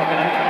Thank you.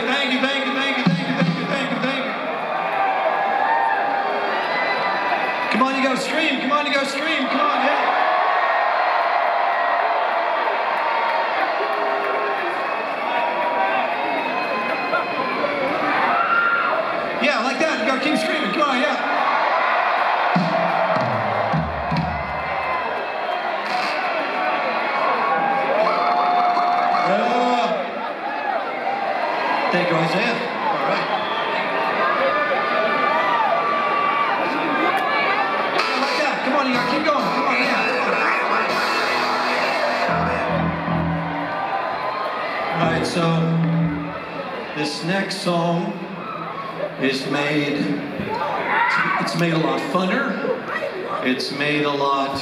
you, thank you, thank you, thank you, thank you, thank you, thank you, thank you. Come on, you go stream. Come on, you go stream. Isaiah. All right. Come on, you got keep going. Come on. All right, so this next song is made, it's made a lot funner. It's made a lot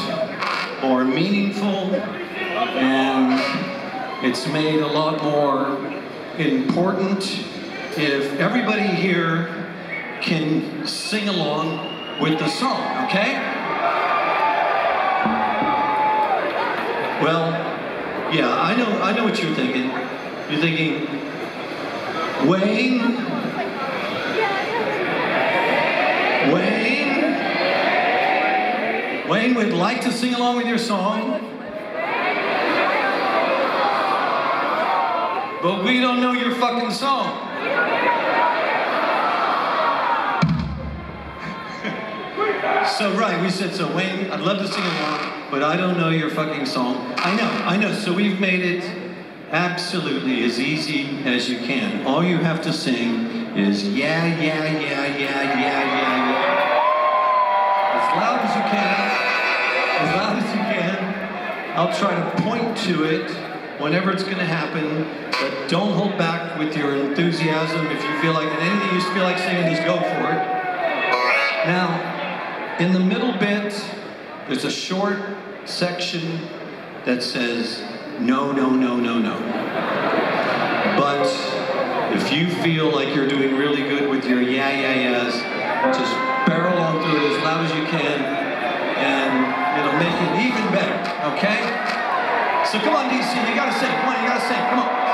more meaningful and it's made a lot more important if everybody here can sing along with the song, okay? Well, yeah, I know I know what you're thinking. You're thinking, Wayne, Wayne, Wayne would like to sing along with your song, but we don't know your fucking song. So right, we said so. Wayne, I'd love to sing along, but I don't know your fucking song. I know, I know. So we've made it absolutely as easy as you can. All you have to sing is yeah, yeah, yeah, yeah, yeah, yeah, yeah. As loud as you can, as loud as you can. I'll try to point to it whenever it's going to happen, but don't hold back with your enthusiasm. If you feel like anything you feel like singing, just go for it. Now, in the middle bit, there's a short section that says, no, no, no, no, no. But if you feel like you're doing really good with your yeah, yeah, yeahs, just barrel on through it as loud as you can, and it'll make it even better, okay? So come on, DC, you gotta sing. Come on, you gotta sing. Come on.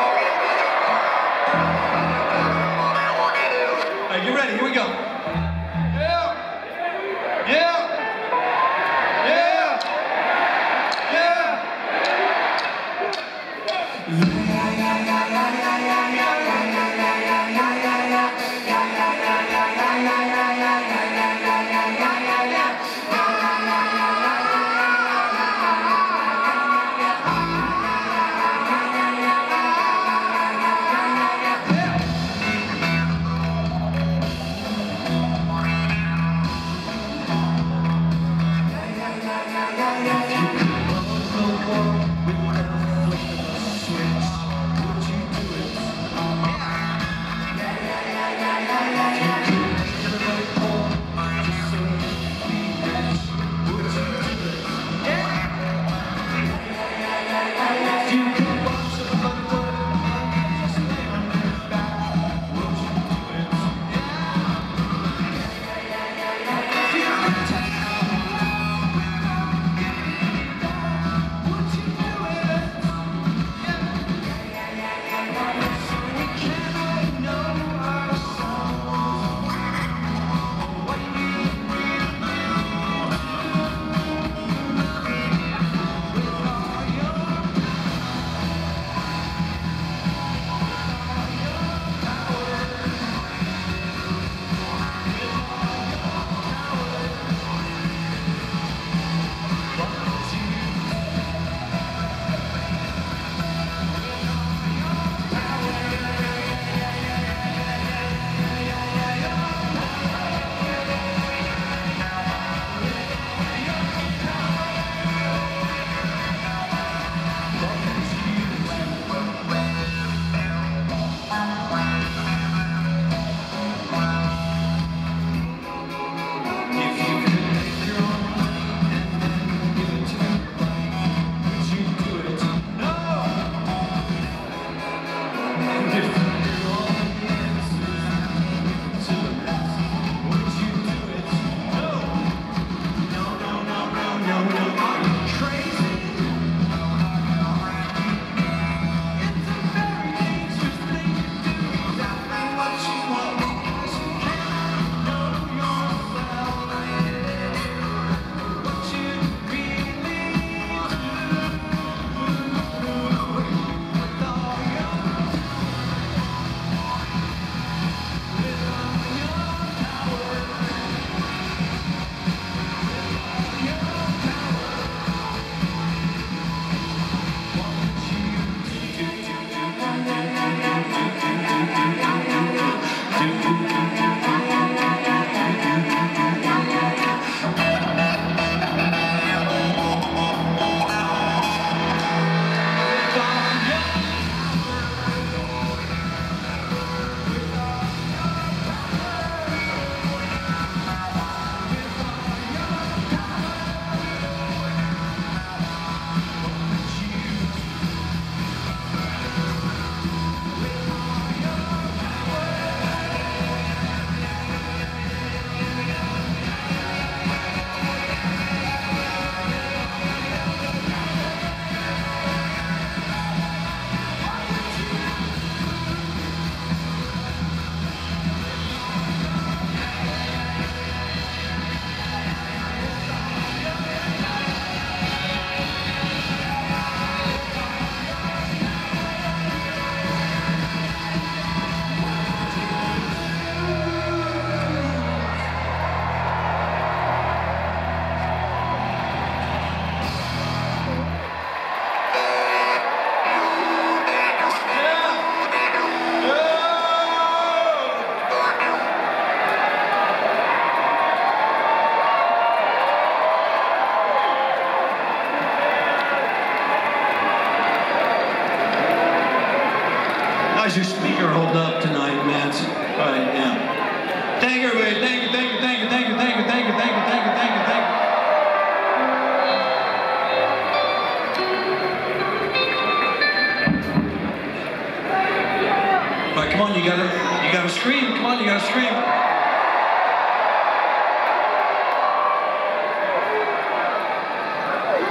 On, you gotta, you gotta scream. Come on, you gotta scream.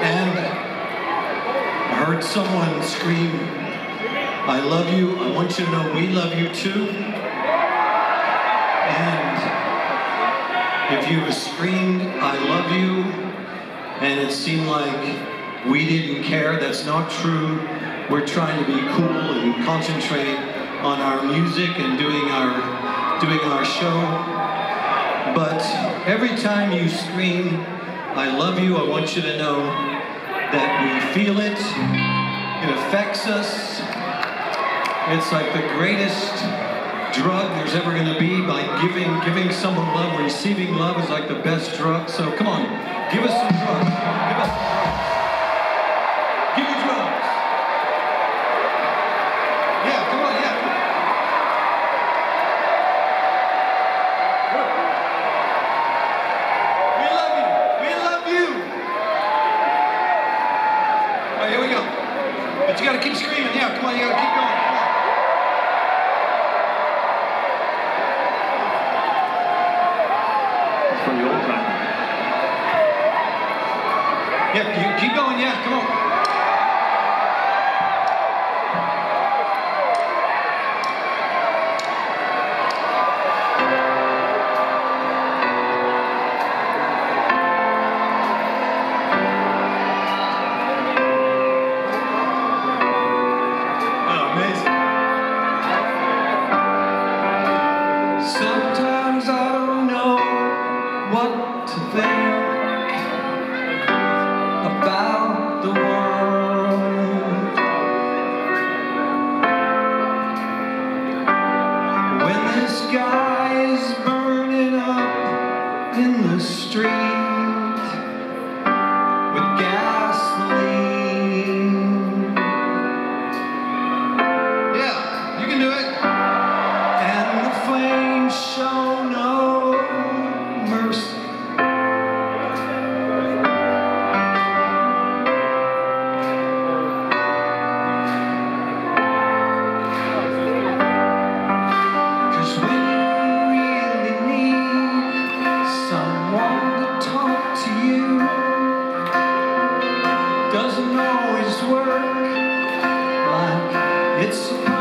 And I heard someone scream, I love you. I want you to know we love you too. And if you've screamed, I love you, and it seemed like we didn't care, that's not true. We're trying to be cool and concentrate on our music and doing our doing our show. But every time you scream, I love you, I want you to know that we feel it. It affects us. It's like the greatest drug there's ever going to be by giving giving someone love. Receiving love is like the best drug. So come on, give us some drugs. Give us some drugs. Give me drugs. Yeah, come on, yeah. We love you. We love you. All right, here we go. But you got to keep It's